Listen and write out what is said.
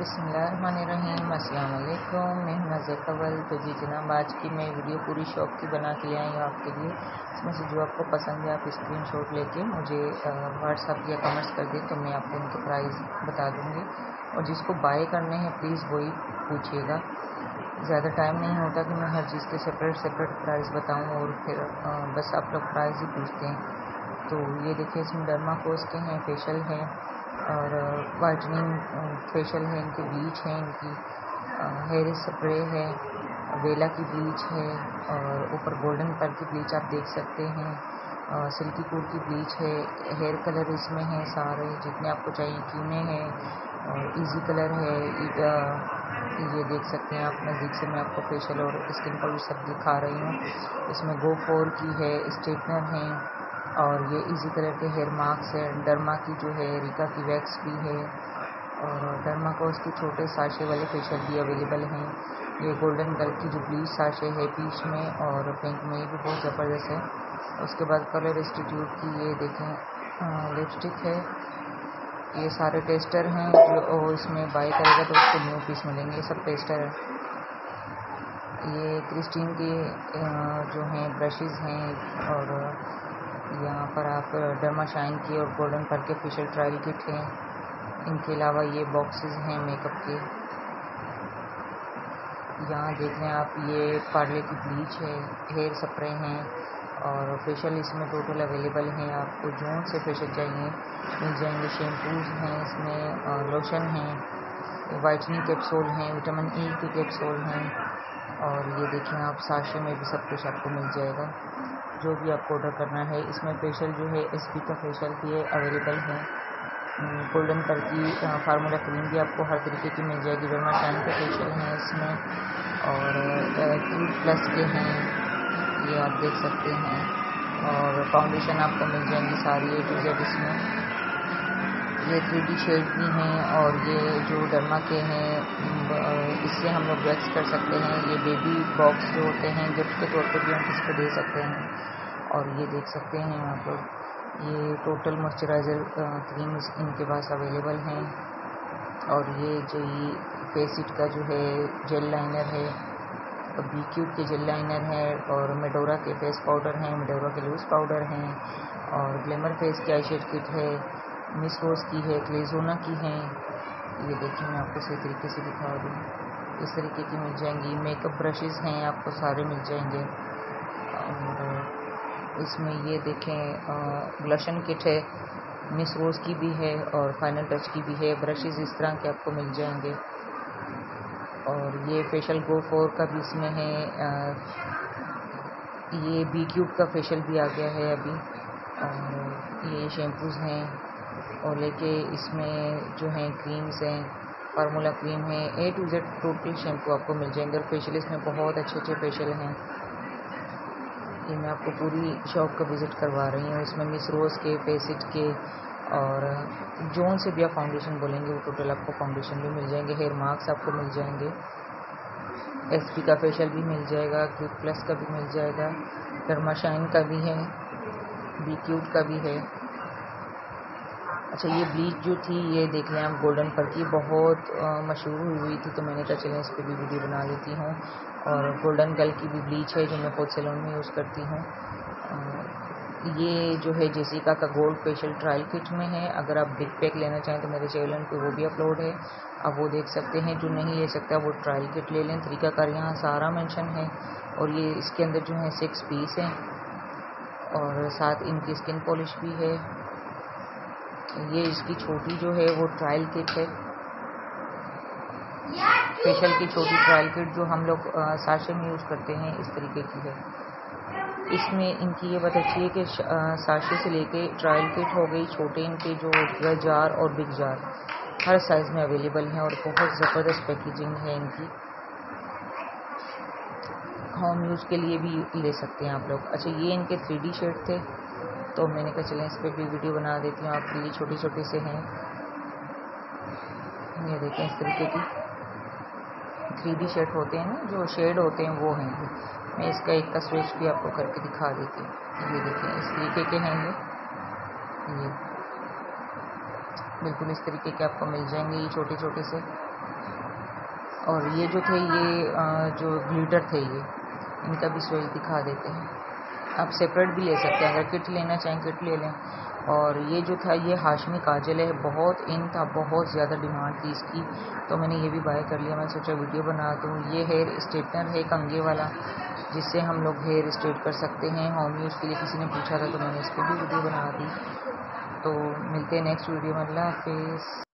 अस्सलाम वालेकुम मैं नज़र कवल तो जी जनाब, आज की मैं वीडियो पूरी शॉप की बना के आई हूँ आपके लिए। इसमें से जो आपको पसंद है, आप स्क्रीन शॉट लेके मुझे व्हाट्सअप या कमेंट्स कर दें तो मैं आपको उनके प्राइस बता दूँगी। और जिसको बाय करने हैं प्लीज़ वही पूछिएगा। ज़्यादा टाइम नहीं होता कि मैं हर चीज़ के सेपरेट सेपरेट प्राइस बताऊँ और फिर बस आप लोग प्राइस ही पूछते हैं। तो ये देखिए इसमें डर्मा कोस के हैं फेशियल हैं। और वाइटनिंग फेशियल है, इनके ब्लीच है, इनकी हेयर स्प्रे है, वेला की ब्लीच है, और ऊपर गोल्डन कलर की ब्लीच आप देख सकते हैं सिल्की कूड की ब्लीच है, हेयर कलर इसमें है सारे, जितने आपको चाहिए कीने हैं और इजी कलर है ये देख सकते हैं आप, नज़दीक से मैं आपको फेशियल और स्किन कलर सब दिखा रही हूँ, इसमें गो फोर की है स्ट्रेटनर है और ये इजी कलर के हेयर मार्क्स है। डर्मा की जो है रिका की वैक्स भी है। और डर्मा को उसके छोटे साशे वाले फेशियल भी अवेलेबल हैं। ये गोल्डन कलर की जो ब्लीच साशे है पीच में और पिंक में, ये भी बहुत ज़बरदस्त है। उसके बाद कलर इंस्टीट्यूट की ये देखें लिपस्टिक है। ये सारे टेस्टर हैं जो इसमें बाई करेगा तो उसको न्यू पीस मिलेंगे। ये सब टेस्टर है। ये क्रिस्टीन के जो हैं ब्रशेज़ हैं और यहाँ पर आप डर्मा शाइन की और गोल्डन पर के फेशियल ट्रायल किट हैं। इनके अलावा ये बॉक्सेस हैं मेकअप के। यहाँ देख आप, ये पार्ले की ब्लीच है हेयर स्प्रे हैं और फेशियल इसमें टोटल अवेलेबल हैं। आपको जोन से फेशियल चाहिए। मिल जाएँगे शैम्पूज हैं इसमें लोशन हैं वाइटनिंग कैप्सूल हैं विटामिन ई के कैप्सूल हैं और ये देखें आप साशे में भी सब कुछ आपको मिल जाएगा। जो भी आपको ऑर्डर करना है, इसमें फेशियल जो है एस का फेशियल भी है अवेलेबल है। गोल्डन कलर की फार्मूला क्रीम भी आपको हर तरीके की मिल जाएगी। वर्मा टैन के फेशियल हैं इसमें और क्यूट प्लस के हैं, ये आप देख सकते हैं। और फाउंडेशन आपको मिल जाएँगी सारी ए टू जेड इसमें। ये थ्री डी शेड भी हैं और ये जो डर्मा के हैं इससे हम लोग वैक्स कर सकते हैं। ये बेबी बॉक्स जो होते हैं गिफ्ट के तौर पर भी हम किसी को दे सकते हैं और ये देख सकते हैं यहाँ लोग ये टोटल मॉइस्चराइज़र क्रीम इनके पास अवेलेबल हैं। और ये जो ये फेसिट का जो है जेल लाइनर है बी क्यूब के जेल लाइनर है, और मेडोरा के फेस पाउडर हैं मेडोरा के लूज़ पाउडर हैं, और ग्लैमर फेस की आई शेड किट है। मिस रोज़ की है क्लेजोना की है। ये देखिए, मैं आपको सही तरीके से दिखा दूँ। इस तरीके की मिल जाएँगी। मेकअप ब्रशेज़ हैं, आपको सारे मिल जाएँगे। और इसमें ये देखें ब्लशन किट है, मिस रोज़ की भी है और फाइनल टच की भी है। ब्रशेज़ इस तरह के आपको मिल जाएँगे। और ये फेशियल गो फोर का भी इसमें है ये बी क्यूब का फेशियल भी आ गया है अभी। और ये शैम्पूज़ हैं। और लेके इसमें जो हैं क्रीम्स हैं फार्मूला क्रीम है A to Z total shampoo आपको मिल जाएँगे। और फेशियल इसमें बहुत अच्छे अच्छे फेशियल हैं। ये मैं आपको पूरी शॉप का विज़िट करवा रही हूँ। इसमें मिस रोज़ के फेसिट के और जोन से भी आप फाउंडेशन बोलेंगे, वो टोटल आपको फाउंडेशन भी मिल जाएँगे। हेयर मार्क्स आपको मिल जाएँगे। एसपी का फेशियल भी मिल जाएगा क्यूट प्लस का भी मिल जाएगा। डर्माशाइन का भी है बी क्यूट का भी है। अच्छा ये ब्लीच जो थी, ये देख लें आप गोल्डन पर की बहुत मशहूर हुई हुई थी तो मैंने कहा चलें, इस पर भी वीडियो बना लेती हूँ। और गोल्डन कल की भी ब्लीच है, जो मैं खुद सैलून में यूज़ करती हूँ। ये जो है जेसिका का गोल्ड फेशियल ट्रायल किट में है। अगर आप बिग पैक लेना चाहें तो मेरे चैनल पे वो भी अपलोड है। आप वो देख सकते हैं, जो नहीं ले सकता वो ट्रायल किट ले लें। तरीका तरीकाकार यहाँ सारा मेंशन है। और ये इसके अंदर जो है सिक्स पीस हैं। और साथ इनकी स्किन पॉलिश भी है। ये इसकी छोटी जो है वो ट्रायल किट है। फेशियल की छोटी ट्रायल किट जो हम लोग साशे में यूज़ करते हैं इस तरीके की है। इसमें इनकी ये बात अच्छी है कि साशे से लेके ट्रायल किट हो गई, छोटे इनके जो जार और बिग जार। हर साइज़ में अवेलेबल हैं और बहुत ज़बरदस्त पैकेजिंग है इनकी। होम यूज़ के लिए भी ले सकते हैं आप लोग। अच्छा ये इनके थ्री शेड थे। तो मैंने कहा, चलें, इस पर भी वीडियो बना देती हूँ आपके लिए छोटे छोटे से हैं। ये देखें इस तरीके की थ्री डी शेड होते हैं ना, जो शेड होते हैं, वो हैं मैं इसका एक का स्विच भी आपको करके दिखा देती हूँ। ये देखें इस तरीके के हैं ये। ये। बिल्कुल इस तरीके के आपको मिल जाएँगे ये छोटे छोटे से। और ये जो थे, ये जो ग्लिटर थे ये, इनका भी स्वेच दिखा देते हैं। आप सेपरेट भी ले सकते हैं। अगर किट लेना चाहें, किट ले लें। और ये जो था, ये हाशमी काजल है। बहुत इन था, बहुत ज़्यादा डिमांड थी इसकी। तो मैंने ये भी बाय कर लिया। मैंने सोचा, वीडियो बना दूँ। ये हेयर स्ट्रेटनर है कंगे वाला, जिससे हम लोग हेयर स्ट्रेट कर सकते हैं। होम यूज़ के लिए किसी ने पूछा था तो मैंने इस पर भी वीडियो बना दी। तो मिलते हैं नेक्स्ट वीडियो में। अल्लाह हाफिज़।